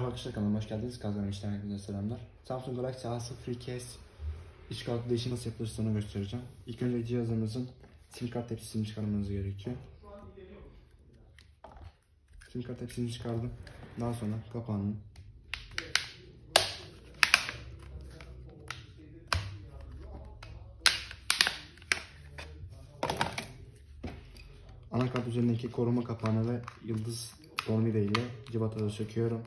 Merhaba arkadaşlar kanalıma hoş geldiniz. Kazan işten herkese selamlar. Samsung Galaxy A0 Case iç kartı değişimi nasıl yapılır sana göstereceğim. İlk önce cihazımızın sim kart tepsisini çıkarmanız gerekiyor. Sim kart tepsisini çıkardım. Daha sonra kapağını Anakart üzerindeki koruma kapağını ve yıldız tornavida ile cıvataları söküyorum.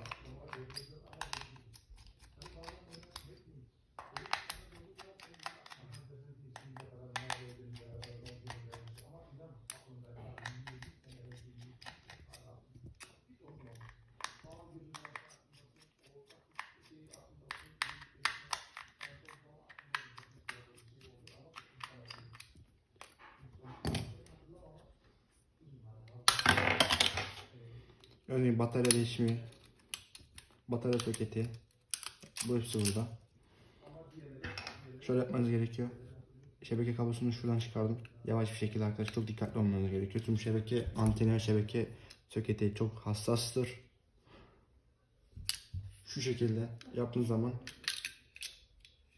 Örneğin batarya değişimi, batarya soketi, bu hepsi burada. Şöyle yapmanız gerekiyor. Şebeke kablosunu şuradan çıkardım. Yavaş bir şekilde arkadaşlar çok dikkatli olmanız gerekiyor. Tüm şebeke, anteni ve şebeke soketi çok hassastır. Şu şekilde yaptığınız zaman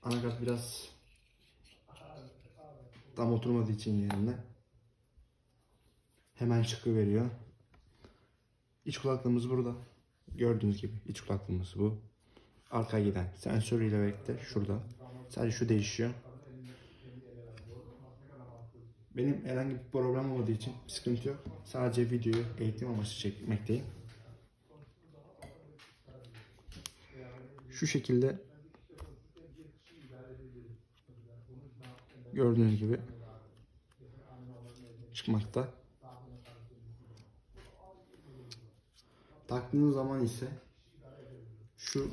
anakart biraz tam oturmadığı için yerine hemen çıkıveriyor. İç kulaklığımız burada. Gördüğünüz gibi iç kulaklığımız bu. Arkaya giden sensör ile birlikte şurada. Sadece şu değişiyor. Benim herhangi bir problem olmadığı için sıkıntı yok. Sadece videoyu eğitim amaçlı çekmekteyim. Şu şekilde gördüğünüz gibi çıkmakta. Taktığınız zaman ise şu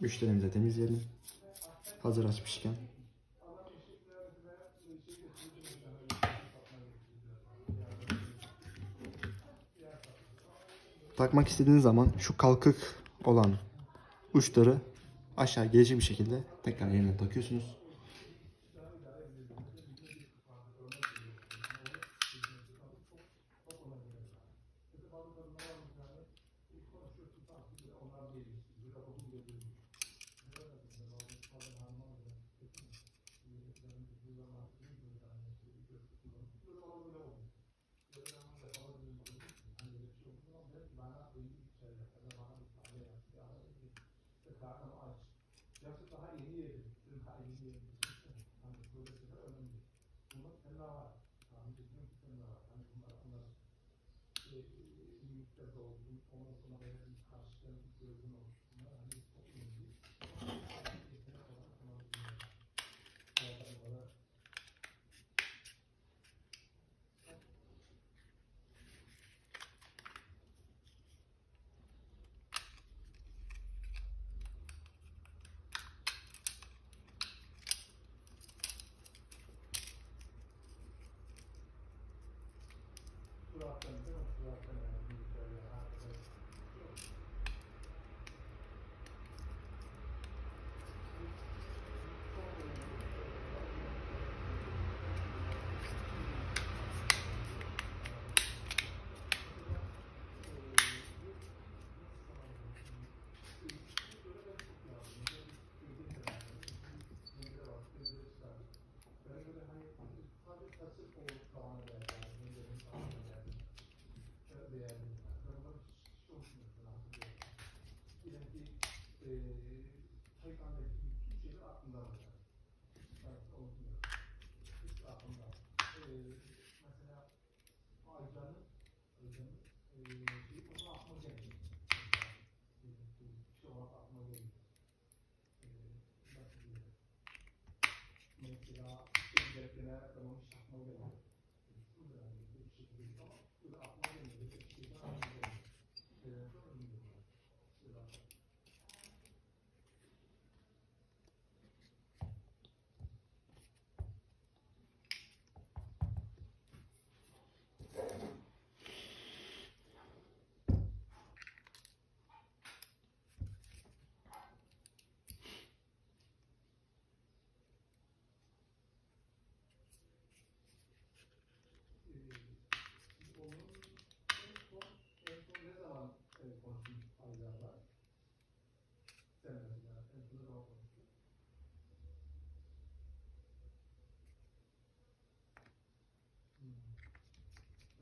müşterimize temizleyelim. Hazır açmışken. Takmak istediğiniz zaman şu kalkık olan uçları aşağı gelecek bir şekilde tekrar yerine takıyorsunuz. بتاعكم إيش نفس الطهاري هي المحليه عن الدكتور Thank you. 本这个词本。mesela Arcan'ın Arcan'ın e, şeyi ona aklıma geldi. Kişi Mesela Şehzadekler'e tamam aklıma geldi. Bu da bir şekilde ama bu da aklıma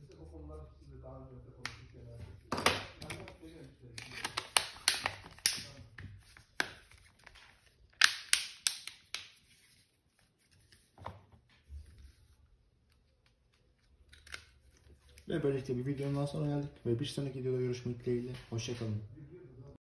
size daha önce de konuştuk genelde. Ben de veriyorum size. Ve böylelikle bir videonun daha sonuna geldik. Ve bir sonraki videoda görüşmek dileğiyle. Hoşçakalın.